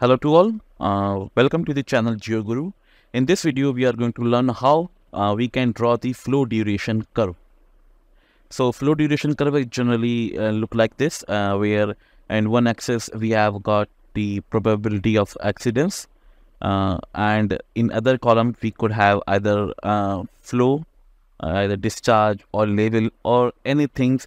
Hello to all. Uh, welcome to the channel GeoGuru. In this video, we are going to learn how uh, we can draw the flow duration curve. So flow duration curve generally uh, look like this, uh, where in one axis we have got the probability of exceedance, uh, and in other column we could have either uh, flow, either discharge or level or anything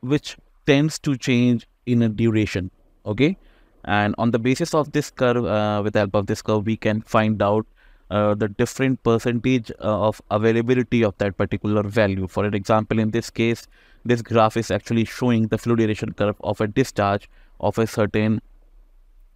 which tends to change in a duration. Okay and on the basis of this curve uh, with the help of this curve we can find out uh, the different percentage uh, of availability of that particular value. For an example in this case this graph is actually showing the flow duration curve of a discharge of a certain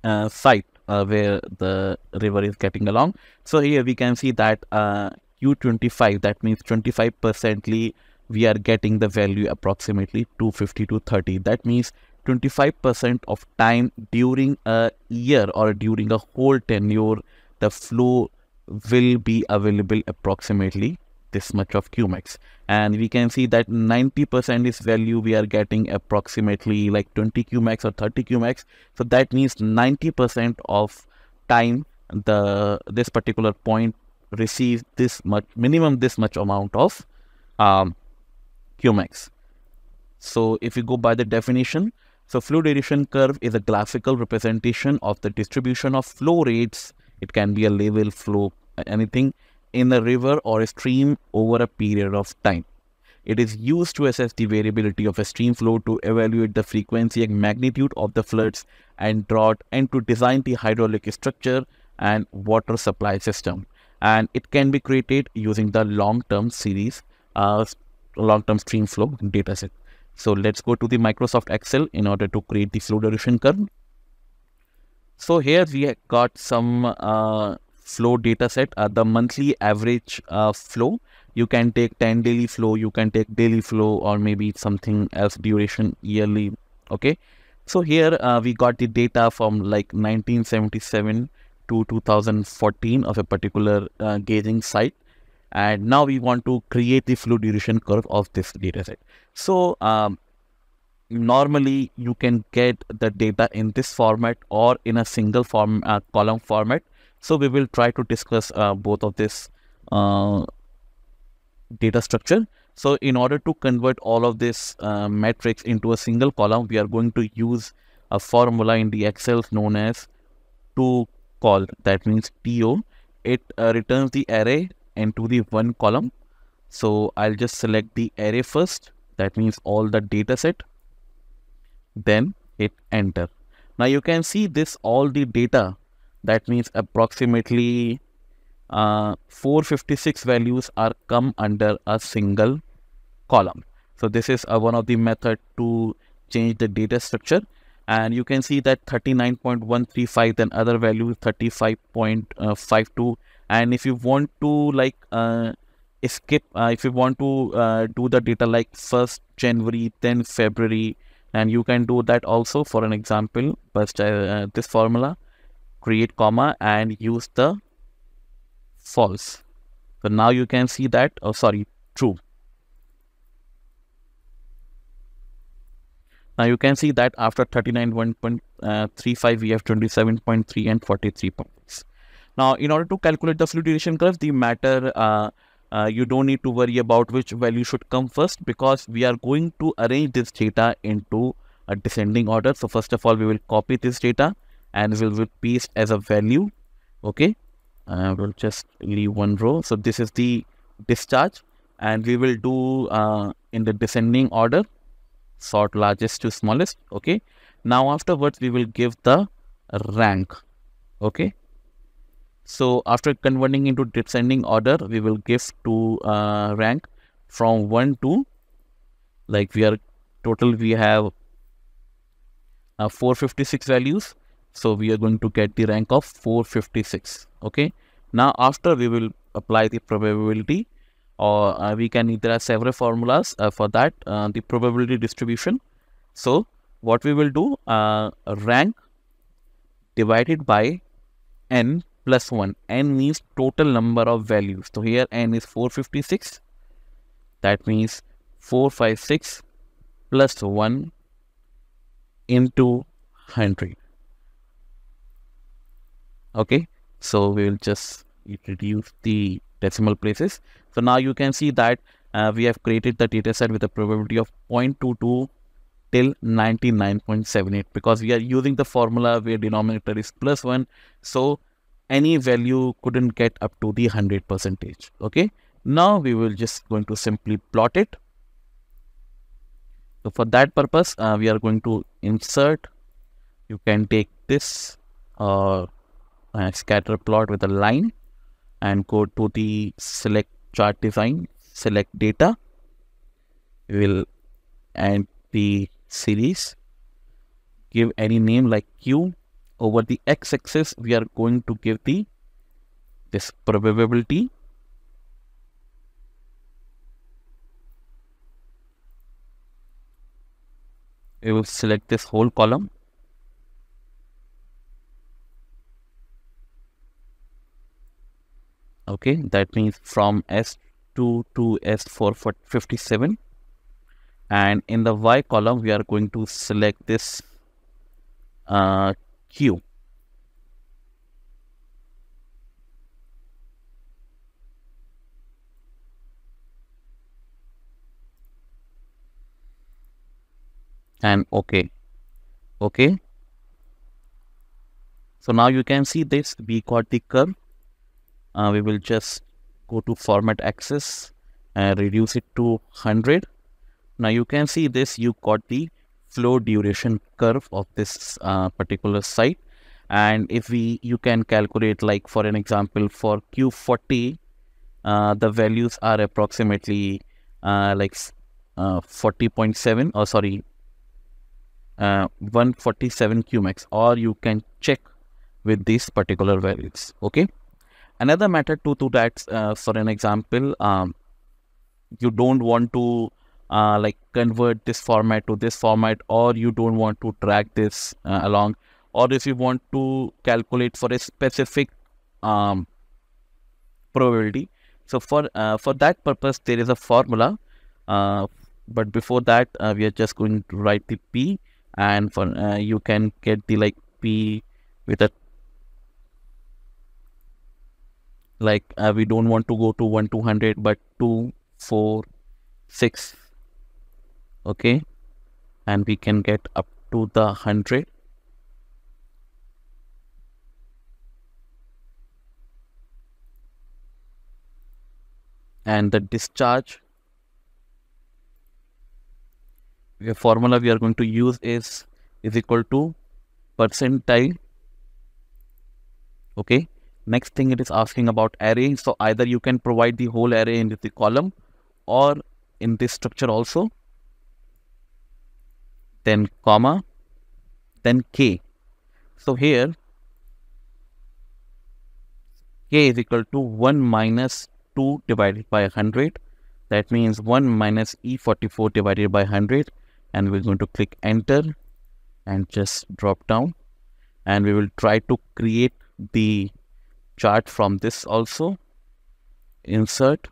uh, site uh, where the river is getting along. So here we can see that Q25 uh, that means 25 percently we are getting the value approximately 250 to 30 that means 25% of time during a year or during a whole tenure, the flow will be available approximately this much of cumecs. And we can see that 90% is value we are getting approximately like 20 cumecs or 30 cumecs. So that means 90% of time the this particular point receives this much minimum this much amount of um, cumecs. So if you go by the definition, so flow duration curve is a graphical representation of the distribution of flow rates. It can be a level flow, anything in a river or a stream over a period of time. It is used to assess the variability of a stream flow to evaluate the frequency and magnitude of the floods and drought and to design the hydraulic structure and water supply system. And it can be created using the long-term series, uh, long-term stream flow dataset. So let's go to the Microsoft Excel in order to create the flow duration curve. So here we got some uh, flow data set, uh, the monthly average uh, flow. You can take 10 daily flow, you can take daily flow or maybe something else duration yearly. Okay. So here uh, we got the data from like 1977 to 2014 of a particular uh, gauging site and now we want to create the flow duration curve of this data set. So um, normally you can get the data in this format or in a single form uh, column format. So we will try to discuss uh, both of this uh, data structure. So in order to convert all of this uh, metrics into a single column, we are going to use a formula in the Excel known as to call that means TO. It uh, returns the array into the one column. So I'll just select the array first. That means all the data set. Then hit enter. Now you can see this all the data. That means approximately uh, 456 values are come under a single column. So this is uh, one of the method to change the data structure and you can see that 39.135 then other value 35.52 and if you want to like uh, skip uh, if you want to uh, do the data like first january then february and you can do that also. For an example but uh, this formula create comma and use the false. So now you can see that oh sorry true. Now you can see that after 39.1.35 we have 27.3 and 43 points now, in order to calculate the flow duration curve, the matter uh, uh, you don't need to worry about which value should come first because we are going to arrange this data into a descending order. So first of all, we will copy this data and we will paste as a value. Okay, uh, we'll just leave one row. So this is the discharge and we will do uh, in the descending order, sort largest to smallest. Okay, now afterwards we will give the rank. Okay, so after converting into descending order, we will give to uh, rank from 1 to like we are total we have uh, 456 values. So we are going to get the rank of 456. Okay. Now after we will apply the probability or uh, we can there are several formulas uh, for that uh, the probability distribution. So what we will do uh, rank divided by n plus 1. n means total number of values. So here n is 456. That means 456 plus 1 into 100. okay so we will just reduce the decimal places so now you can see that uh, we have created the data set with a probability of 0.22 till 99.78 because we are using the formula where denominator is plus 1 so any value couldn't get up to the 100 percentage okay? Now we will just going to simply plot it. So for that purpose uh, we are going to insert you can take this uh, scatter plot with a line and go to the select chart design select data. We will add the series. Give any name like q over the x-axis we are going to give the this probability. We will select this whole column. Okay that means from s2 to s4 for 57 and in the y column we are going to select this uh, q and okay. Okay. So now you can see this we got the curve uh, we will just go to format axis and reduce it to 100 now you can see this you got the flow duration curve of this uh, particular site. And if we you can calculate like for an example for q40 uh, the values are approximately uh, like uh, 40.7 or sorry uh, 147 cumecs or you can check with these particular values okay? Another method to do that uh, for an example um, you don't want to uh, like convert this format to this format or you don't want to drag this uh, along or if you want to calculate for a specific um, probability. So for uh, for that purpose there is a formula uh, but before that uh, we are just going to write the p and for uh, you can get the like p with a like we don't want to go to 1 200 but 2 4 6 okay and we can get up to the 100 and the discharge the formula we are going to use is is equal to percentile. Okay next thing it is asking about array. So either you can provide the whole array in the column or in this structure also then comma then k. So here k is equal to 1 minus 2 divided by 100 that means 1 minus e44 divided by 100 and we're going to click enter and just drop down. And we will try to create the chart from this also. Insert.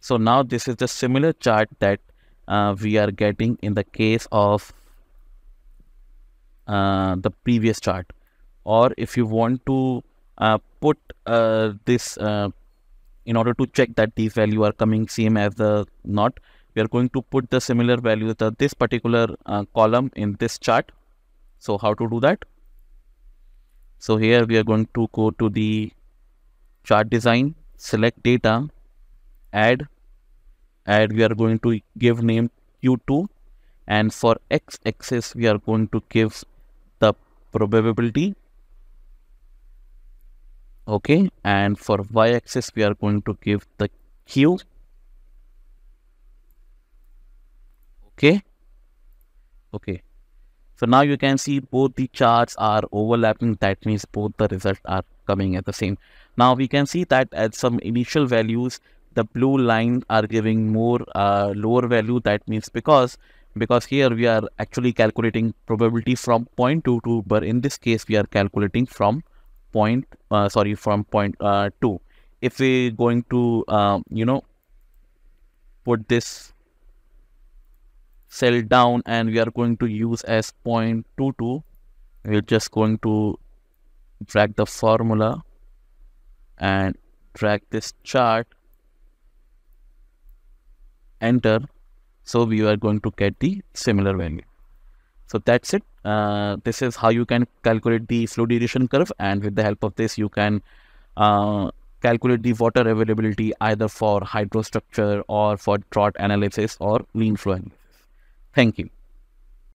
So now this is the similar chart that uh, we are getting in the case of uh, the previous chart. Or if you want to uh, put uh, this uh, in order to check that these value are coming same as the not we are going to put the similar value to this particular uh, column in this chart. So how to do that? So here we are going to go to the chart design select data add add we are going to give name q2 and for x axis we are going to give the probability. Okay and for y axis we are going to give the q. Okay. Okay. So now you can see both the charts are overlapping. That means both the results are coming at the same. Now we can see that at some initial values the blue line are giving more uh, lower value. That means because because here we are actually calculating probability from 0.22 but in this case we are calculating from point uh, sorry from point uh, 2 if we going to um, you know put this cell down and we are going to use as 0.22 we're just going to drag the formula and drag this chart enter so we are going to get the similar value. So that's it. Uh, this is how you can calculate the flow duration curve and with the help of this you can uh, calculate the water availability either for hydrostructure or for drought analysis or lean flow analysis. Thank you